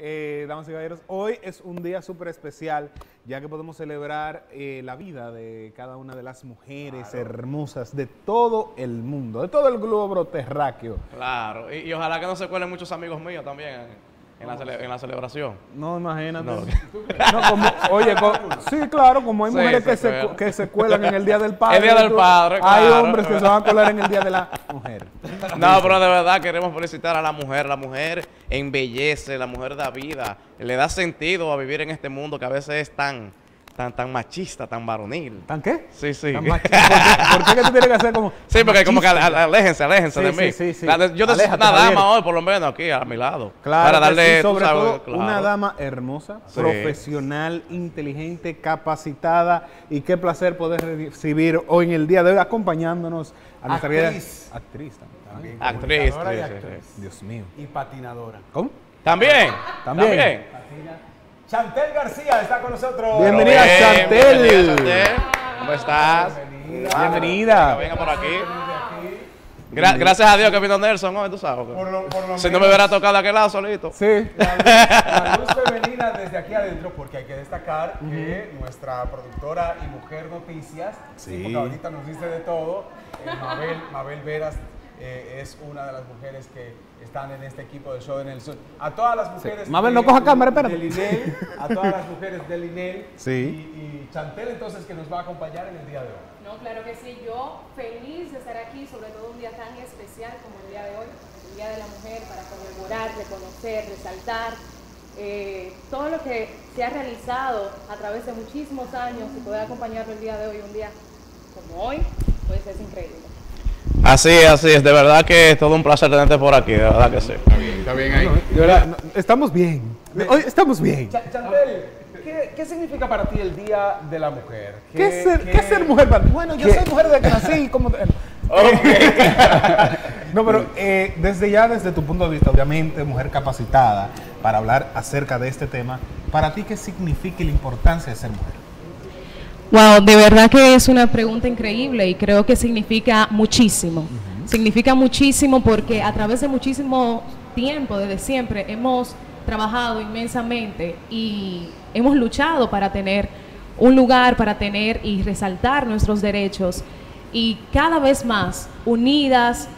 eh, damas y caballeros. Hoy es un día súper especial, ya que podemos celebrar eh, la vida de cada una de las mujeres hermosas de todo el mundo, de todo el globo terráqueo. Claro, y, y ojalá que no se cuelen muchos amigos míos también en, la, cele- en la celebración. No, imagínate. No. No, como, oye, sí, claro, como hay Sí, mujeres se que, se, que se cuelan en el Día del Padre. El Día del tú- Padre, Hay hombres que se van a colar en el Día de la Mujer. No, pero de verdad queremos felicitar a la mujer. La mujer embellece, la mujer da vida, le da sentido a vivir en este mundo que a veces es tan, tan, tan machista, tan varonil. ¿Tan qué? Sí, sí. Tan machista. ¿Por qué, por qué que tú tienes que hacer como.? Sí, porque como que aléjense, aléjense Sí, de mí. sí, sí. La yo necesito Aléjate, una dama hoy, por lo menos, aquí a mi lado. Claro, para darle, sobre sabes, todo claro. una dama hermosa, profesional, inteligente, capacitada y qué placer poder recibir hoy en el día de hoy acompañándonos a nuestra Actriz. querida actriz también. Actriz, y sí, sí. Dios mío. Y patinadora. ¿Cómo? También, También. también. Chantel García está con nosotros. Bienvenida, Bien, Chantel. bienvenida, Chantel. ¿Cómo estás? Bienvenida. Venga por aquí. Gra- gracias a Dios que vino Nelson hoy, tú sabes. Por lo- por lo si no me hubiera tocado de aquel lado solito. Sí. La luz, la luz femenina desde aquí adentro, porque hay que destacar que nuestra productora y mujer noticias, sí. Sí. porque ahorita nos dice de todo, eh, Mabel, Mabel Veras eh, es una de las mujeres que están en este equipo del show de Nelson. A todas las mujeres. Mabel, de- no coja cámara, espérate. Del INEL, a todas las mujeres del INEL. Sí. Y, y Chantel, entonces, que nos va a acompañar en el día de hoy. No, claro que sí. Yo feliz de estar aquí, sobre todo un día tan especial como el día de hoy, el Día de la Mujer, para conmemorar, reconocer, resaltar eh, todo lo que se ha realizado a través de muchísimos años y poder acompañarlo el día de hoy, un día como hoy, pues es increíble. Así es, así es. De verdad que es todo un placer tenerte por aquí, de verdad que sí. Está bien ahí. De verdad, no, estamos bien. Hoy estamos bien. Cha- Chantel, ¿qué, qué significa para ti el Día de la Mujer? ¿Qué, es ser, qué es ser mujer para ti? Bueno, yo qué- soy mujer desde que nací. Como... no, pero eh, desde ya, desde tu punto de vista, obviamente, mujer capacitada para hablar acerca de este tema, ¿para ti qué significa la importancia de ser mujer? Wow, de verdad que es una pregunta increíble y creo que significa muchísimo. Significa muchísimo porque a través de muchísimo tiempo, desde siempre, hemos trabajado inmensamente y hemos luchado para tener un lugar, para tener y resaltar nuestros derechos. Y cada vez más, unidas,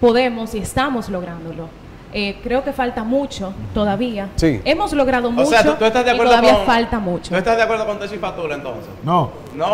podemos y estamos lográndolo. Eh, creo que falta mucho todavía. Sí. Hemos logrado O mucho sea, ¿tú, tú estás de y acuerdo todavía con... falta mucho. ¿Tú estás de acuerdo con Tessy Fatula entonces? No. No,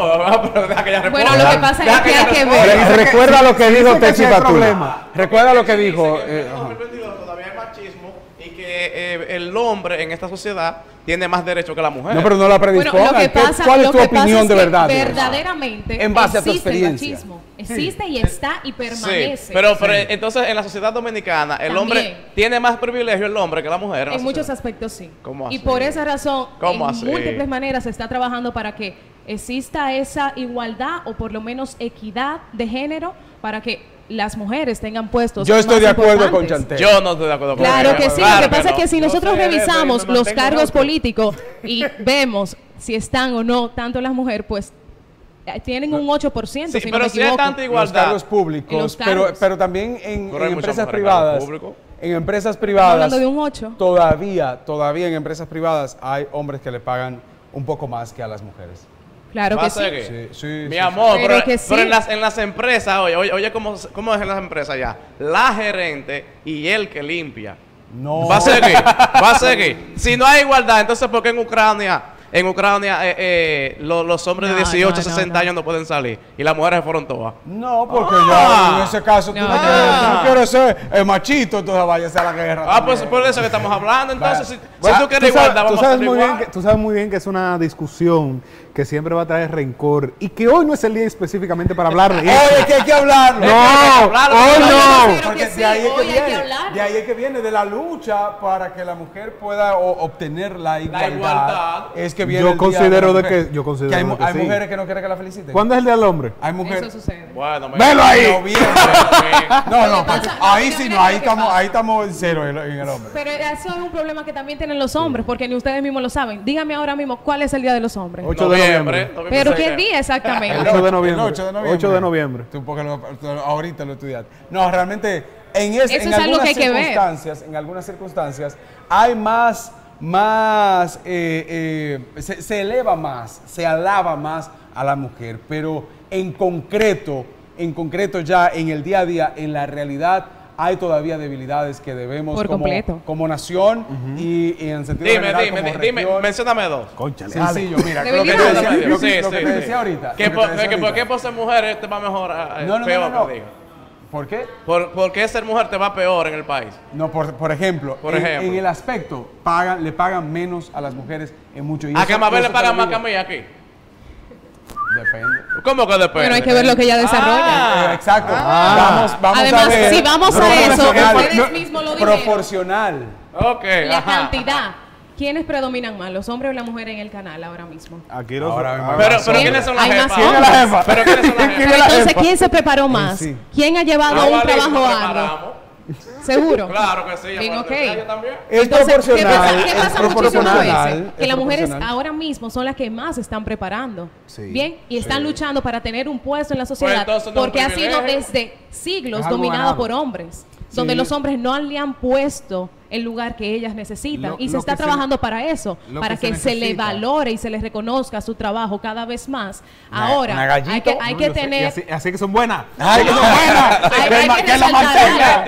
pero deja que ella responda. Bueno, lo que pasa es Deja que ella hay que ver. Re- recuerda lo que dijo que Techi problema. Recuerda lo que dijo. que eh, en el ajá. 2022 todavía hay machismo y que eh, el hombre en esta sociedad tiene más derecho que la mujer. No, pero no la Bueno, predispongan. lo que ¿Qué- pasa, ¿Cuál es lo tu que pasa opinión es de que verdad? Verdaderamente En base a tu existe el experiencia. machismo. Existe y está y permanece. Sí, pero, pero entonces en la sociedad dominicana el También. hombre tiene más privilegio el hombre que la mujer. en la muchos aspectos sí. ¿Cómo Y así? por esa razón, ¿Cómo en así? múltiples maneras se está trabajando para que exista esa igualdad o por lo menos equidad de género para que las mujeres tengan puestos Yo estoy más de acuerdo con. Chantel. Yo no estoy de acuerdo con Claro que sí, Claro lo que pasa es no. que si nosotros sé eso revisamos los cargos políticos y vemos si están o no tanto las mujeres, pues eh, tienen un 8%, Sí, si no pero me si hay tanta los igualdad. cargos públicos, En los pero, cargos. pero también en, empresas privadas. En empresas Estamos privadas. hablando de un 8. Todavía, todavía en empresas privadas hay hombres que le pagan un poco más que a las mujeres. Claro ¿Va que sí. que? Sí, sí, Mi sí, amor, Pero pero, que sí. pero en, las, en las empresas, oye, oye, oye ¿cómo, ¿cómo es en las empresas ya? La gerente y el que limpia. No. Va a seguir, va a seguir. Si no hay igualdad, entonces ¿por qué en Ucrania, en Ucrania eh, eh, lo- los hombres de No, 18 no, 60 no. años no pueden salir y las mujeres se fueron todas? No, porque Ah. ya en ese caso tú No, quieres, no. tú no quieres ser eh, machito, entonces váyase a la guerra. Ah, pues también. por eso que estamos hablando. Entonces, si, si Bueno, tú quieres sabes- igualdad, tú vamos a sabes muy bien igual. que, Tú sabes muy bien que es una discusión que siempre va a traer rencor y que hoy no es el día específicamente para hablar de eso. Oye, que hay que hablarlo. No, hablarlo, hoy no. Porque de ahí es que hoy hay que viene, hablar. de ahí es que viene de la lucha para que la mujer pueda obtener la igualdad. igualdad. Es que viene Yo el considero de que- yo considero hay, que hay sí. mujeres que no quieren que la feliciten. ¿Cuándo es el día del hombre? Hay mujeres. Eso sucede. Bueno, me- ¡Velo ahí! No, no, pasa- porque no, ahí sí no, ahí estamos, ahí estamos en cero en el, en el hombre. Pero eso es un problema que también tienen los hombres, porque ni ustedes mismos lo saben. Dígame ahora mismo cuál es el día de los hombres. Ocho de noviembre. Pero. ¿qué día exactamente? 8 de noviembre. El 8 de noviembre. 8 de noviembre. Tú porque lo- tú ahorita lo estudiaste. No, realmente en, es- Eso en es algo algunas que hay que ver. circunstancias, en algunas circunstancias hay más más, eh, eh, se, se eleva más, se alaba más a la mujer, pero en concreto, en concreto ya en el día a día, en la realidad, hay todavía debilidades que debemos Por como, completo. como nación y, y en sentido Dime, general dime, como dime, región. mencióname dos. Conchale, Sencillo, mira, lo que te decía, lo que- Sí, lo que sí, te sí. decía ahorita. ¿Que por, que qué por ser mujer te va mejor, ah, eh, No, no, peor, no, no, no. ¿Por qué? ¿Por, por qué ser mujer te va peor en el país? No, por, por ejemplo, Por en, ejemplo. en el aspecto, pagan, le pagan menos a las mujeres en mucho. y ¿A que y le pagan más que a mí aquí? Depende. ¿Cómo que depende? Bueno, hay que ver lo que ella desarrolla. Ah. Eh, exacto. Ah. Vamos, vamos Además, a ver. si vamos a eso, proporcional. ustedes No, mismos lo dijeron. Proporcional. Ok, La ajá. cantidad. ¿Quiénes predominan más, los hombres o la mujer en el canal ahora mismo? Aquí los Ahora mismo. Pero, pero ¿Quién? ¿quiénes son las jefas? ¿Quién es la jefa? ¿Pero quiénes son las ¿Quién jefas? es Entonces? ¿quién se preparó más? sí. ¿Quién ha llevado Ah, un vale, trabajo arduo? ¿Seguro? Claro que sí. Bien, aparte ok. de ella también. Es Entonces, ¿qué proporcional. pasa, qué es pasa muchísimas proporcional, veces? Que es las mujeres ahora mismo son las que más se están preparando. Sí. Bien, y están Sí. luchando para tener un puesto en la sociedad. Pues no es un porque ha sido desde siglos Es dominado ganado. por hombres. Donde Sí. los hombres no le han puesto el lugar que ellas necesitan. Lo- y se está se- trabajando para eso, para que que, se se, le valore y se le reconozca su trabajo cada vez más. Una- Ahora, una hay que, hay No, que tener... así, así que son buenas. Ay, que son buenas. Hay- Que hay que que la mantenga.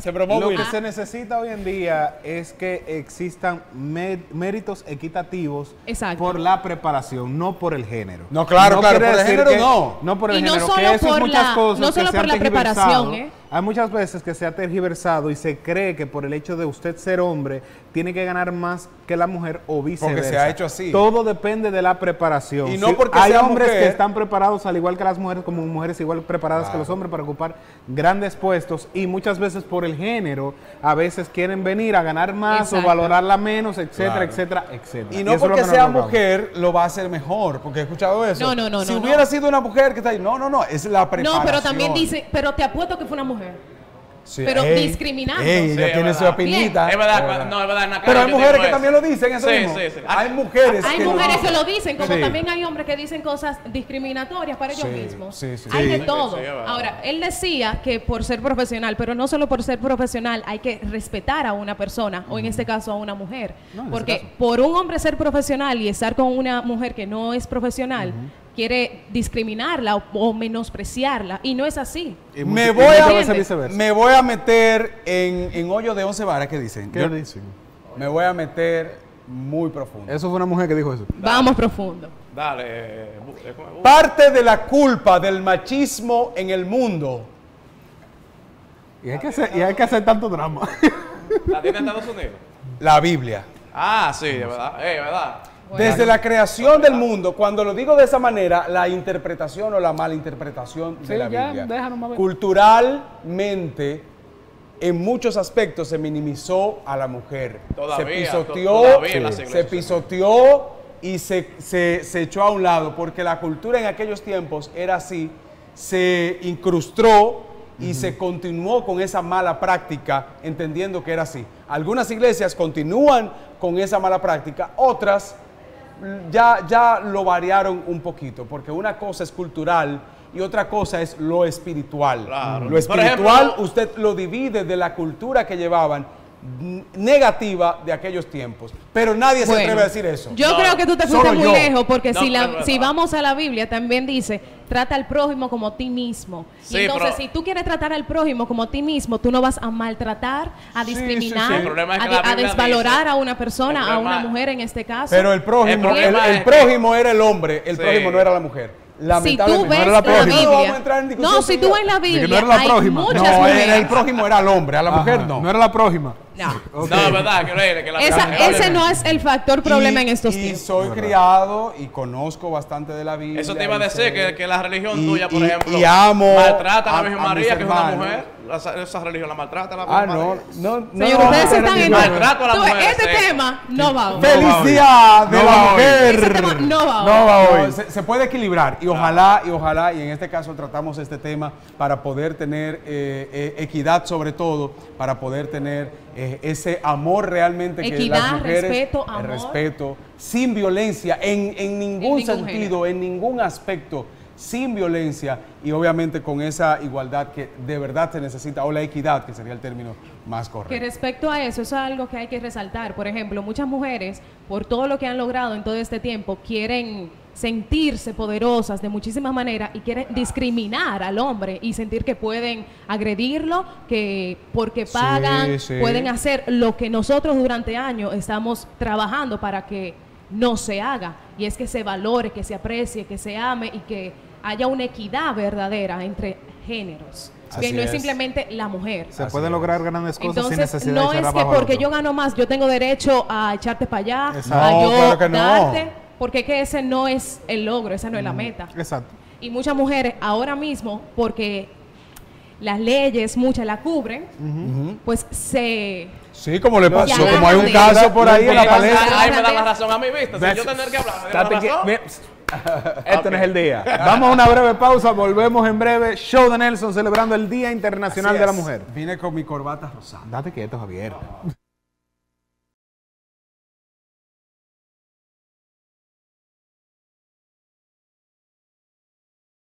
Se, bromó Lo que se necesita hoy en día es que existan mé- méritos equitativos Exacto. por la preparación, no por el género. No, claro, claro, por el género que- no. No por el Y no género, solo que eso muchas la- cosas no que solo se por la preparación. ¿eh? Hay muchas veces que se ha tergiversado y se cree que por el hecho de usted ser hombre tiene que ganar más que la mujer o viceversa. se ha hecho así. Todo depende de la preparación. Y no porque hay sea hombres mujer. que están preparados al igual que las mujeres, como mujeres igual preparadas que los hombres para ocupar grandes puestos y muchas veces por el género a veces quieren venir a ganar más Exacto. o valorarla menos, etcétera, Claro. etcétera, etcétera. Y no porque no sea mujer lo va a hacer mejor, porque he escuchado eso. No, no, no, Si no, hubiera no. sido una mujer que está ahí, no, no, no, es la preparación. No, pero también dice, pero te apuesto que fue una mujer. Sí, pero ey, discriminando. ey, Sí, ella es tiene su verdad. opinita. Es verdad, no, es verdad. en la cara Pero hay mujeres que eso. también lo dicen, eso Sí, mismo. sí, sí. Hay mujeres Hay que mujeres que dicen. lo dicen, como Sí. también hay hombres que dicen cosas discriminatorias para ellos Sí, mismos. sí, sí. Hay Sí. de todo. sí, es verdad. Ahora, él decía que por ser profesional, pero no solo por ser profesional, hay que respetar a una persona, o en este caso a una mujer. No, Porque por un hombre ser profesional y estar con una mujer que no es profesional, quiere discriminarla o, o menospreciarla. Y no es así. Me voy, a, me voy a meter en, en hoyo de 11 varas, ¿qué dicen? ¿Qué Yo- dicen? Me voy a meter muy profundo. Eso fue una mujer que dijo eso. Vamos profundo. Dale. eh, Parte de la culpa del machismo en el mundo Y hay que hacer, y hay que hacer tanto drama. ¿La tiene en Estados Unidos? la Biblia. Ah, sí, de verdad. Eh, verdad. Desde la creación del mundo, cuando lo digo de esa manera, la interpretación o la mala interpretación de Sí, la ya, Biblia. déjanos. Culturalmente, en muchos aspectos se minimizó a la mujer. Todavía, se pisoteó, to- todavía se pisoteó y se, se- se echó a un lado, porque la cultura en aquellos tiempos era así, se incrustó y se continuó con esa mala práctica, entendiendo que era así. Algunas iglesias continúan con esa mala práctica, otras ya, ya lo variaron un poquito, porque una cosa es cultural y otra cosa es lo espiritual. Claro. Lo espiritual ejemplo- usted lo divide de la cultura que llevaban negativa de aquellos tiempos, pero nadie se atreve a decir eso. Yo No, creo que tú te fuiste muy yo. lejos porque No, si, la- si vamos a la Biblia también dice, trata al prójimo como a ti mismo. Sí, y entonces, pero- si tú quieres tratar al prójimo como a ti mismo, tú no vas a maltratar, a discriminar, sí, sí. El problema es que a, desvalorar dice- a una persona, a una mujer en este caso. Pero el prójimo, El prójimo era el hombre, el Sí. prójimo no era la mujer. si tú ves no era la, la prójima. No vamos a Biblia, entrar en discusión no, si tú ves la no Biblia, era la hay prójima. muchas No, mujeres. el, prójimo era el hombre, a la mujer no. No era la prójima. No. Ok. No, es verdad, que, que la Esa- ese no es el factor problema en estos y tiempos. soy criado y conozco bastante de la Biblia. Eso te iba a y decir, que, que la religión y- tuya, por y- ejemplo, y amo maltrata a la Virgen María, que es una mujer. La- esa religión la maltrata a la Ah, no, no, no. Señor, ustedes están en Maltrato a la mujer, Este tema no va hoy. ¡Feliz día de No la mujer! Tema no va hoy. No va hoy. No, se, puede equilibrar y ojalá, y ojalá, y en este caso tratamos este tema para poder tener eh, eh, equidad sobre todo, para poder tener eh, ese amor realmente que Equidad, las mujeres, respeto, el amor. respeto, sin violencia, en, en ningún ningún sentido, en ningún aspecto sin violencia y obviamente con esa igualdad que de verdad se necesita, o la equidad, que sería el término más Que correcto. respecto a eso, eso es algo que hay que resaltar. Por ejemplo, muchas mujeres, por todo lo que han logrado en todo este tiempo, quieren sentirse poderosas de muchísimas maneras y quieren discriminar al hombre y sentir que pueden agredirlo, que porque Sí, pagan, sí. pueden hacer lo que nosotros durante años estamos trabajando para que no se haga. Y es que se valore, que se aprecie, que se ame y que haya una equidad verdadera entre géneros. Que no es es. simplemente la mujer. Se Así pueden es. lograr grandes cosas sin Entonces, necesidad no de es que porque yo gano más, yo tengo derecho a echarte para allá, Exacto. a No, yo claro que no. darte, porque es que ese no es el logro, esa no es la meta. Exacto. Y muchas mujeres ahora mismo, porque las leyes, muchas la cubren, pues se... Sí, como le pasó, como hay un caso por ahí en la palestra. Ay, me dan la razón a mí, ¿viste? Ves, Si yo tener que hablar, me la que- razón. ve- Este no es el día. Vamos a una breve pausa, volvemos en breve. Show de Nelson celebrando el Día Internacional Así de la. Mujer. Vine con mi corbata rosada. Date quieto, Javier.